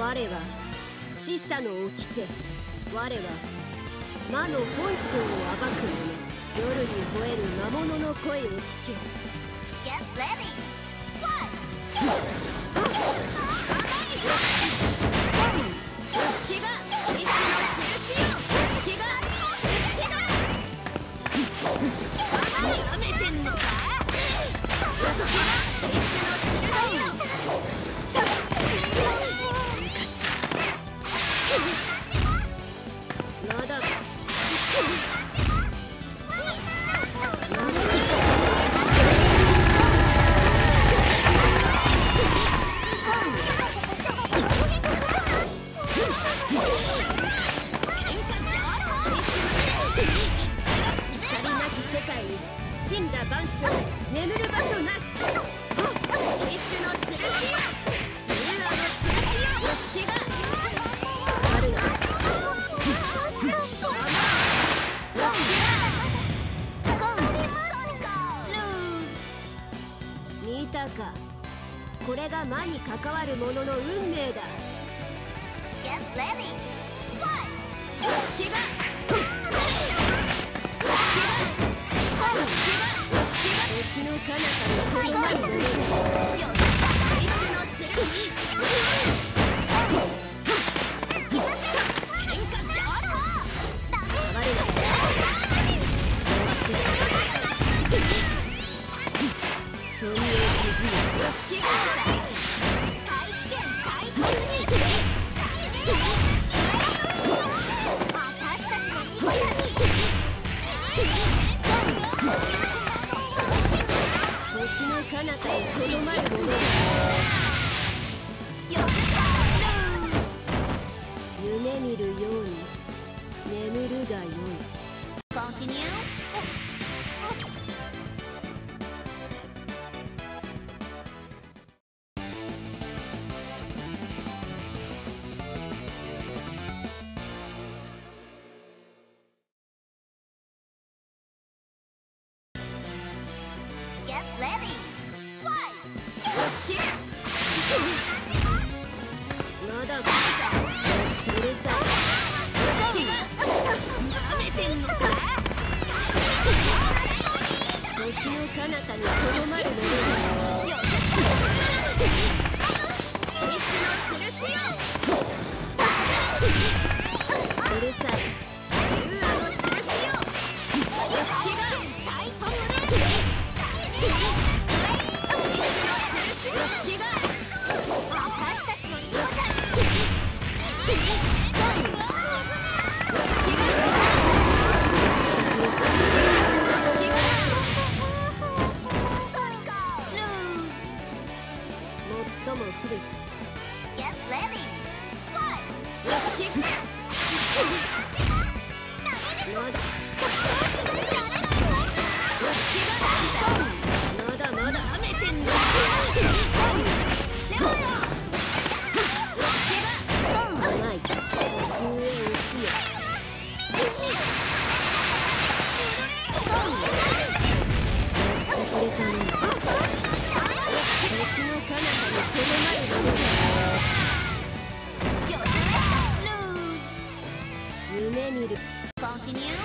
我は死者の掟我は魔の本性を暴く者。夜に吠える魔物の声を聞け。Get ready! たかこれが魔に関わる者の運命だ Get ready! Fight! 敵の彼方 Ready, fight, い。彼方によ。よこの前のル。コンティニュー。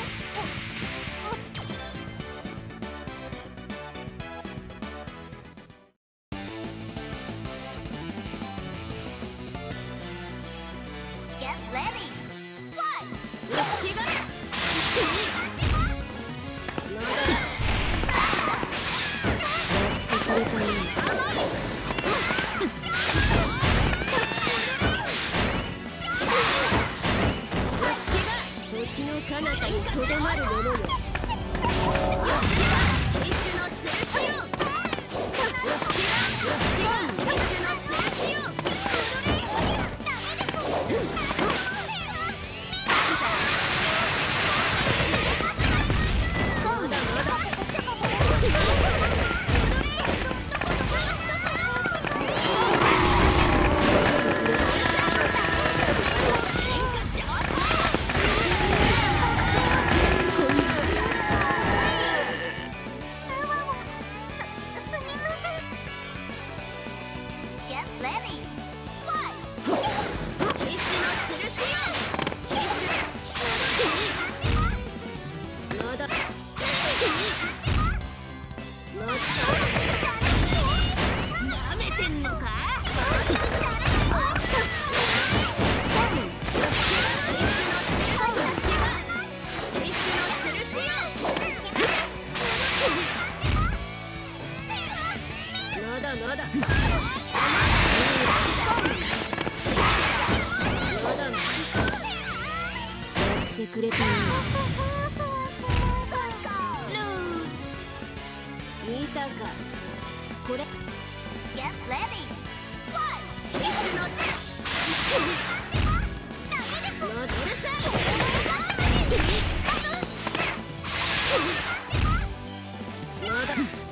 ん?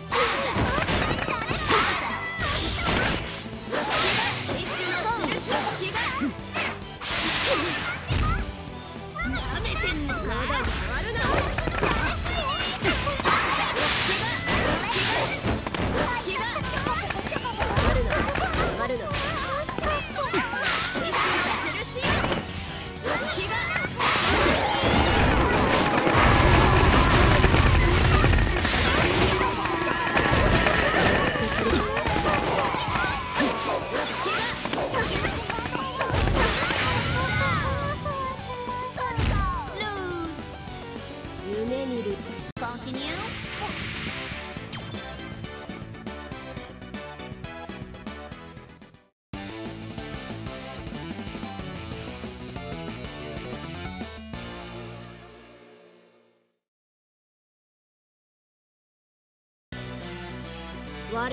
我は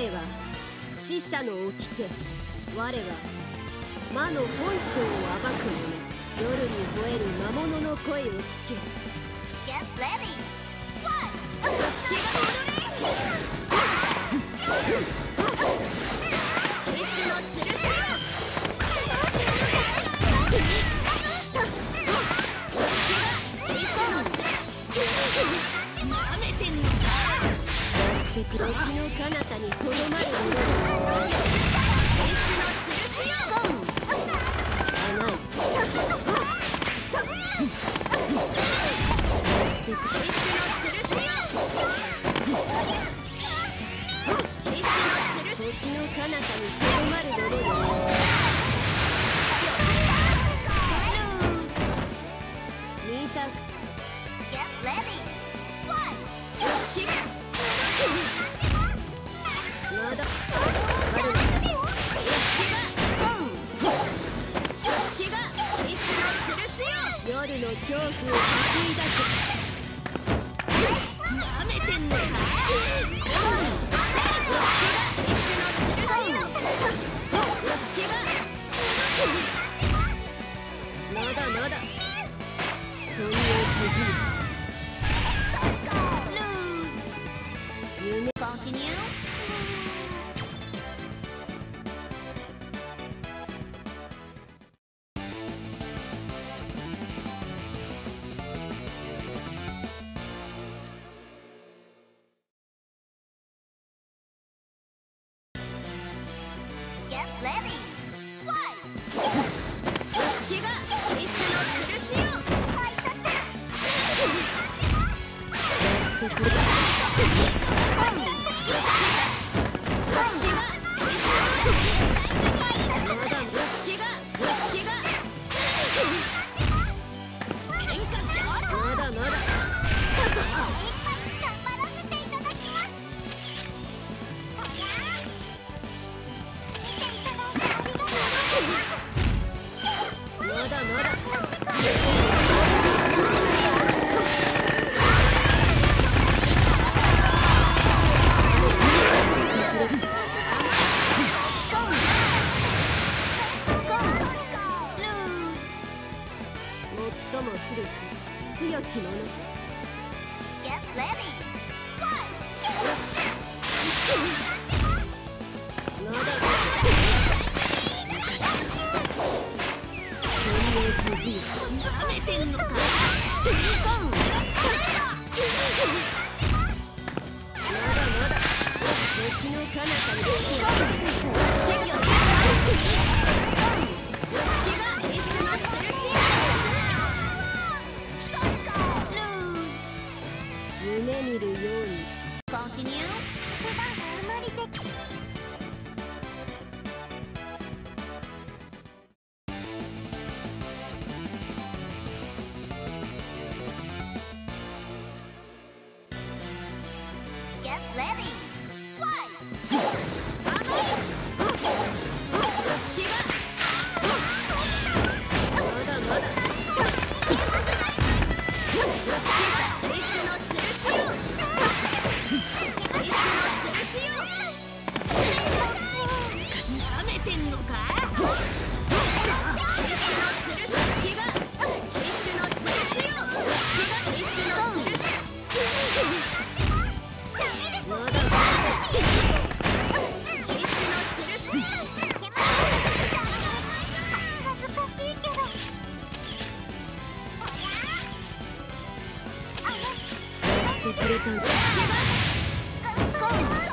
死者の掟我は魔の本性を暴く者夜に吠える魔物の声を聞け Get ready! One! 夜の恐怖を救い出すなめてんのか看得很清楚。俺と打ちけます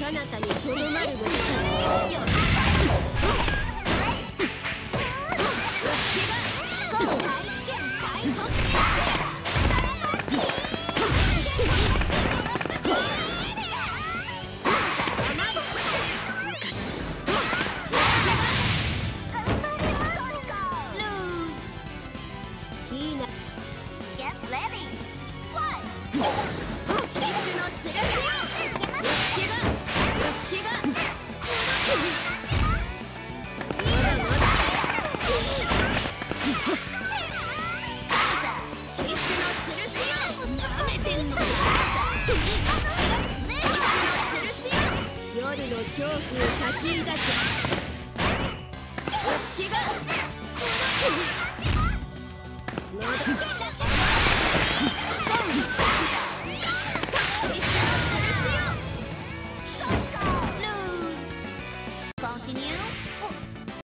彼方にとどまるのか恐怖を先に出せ月がまだ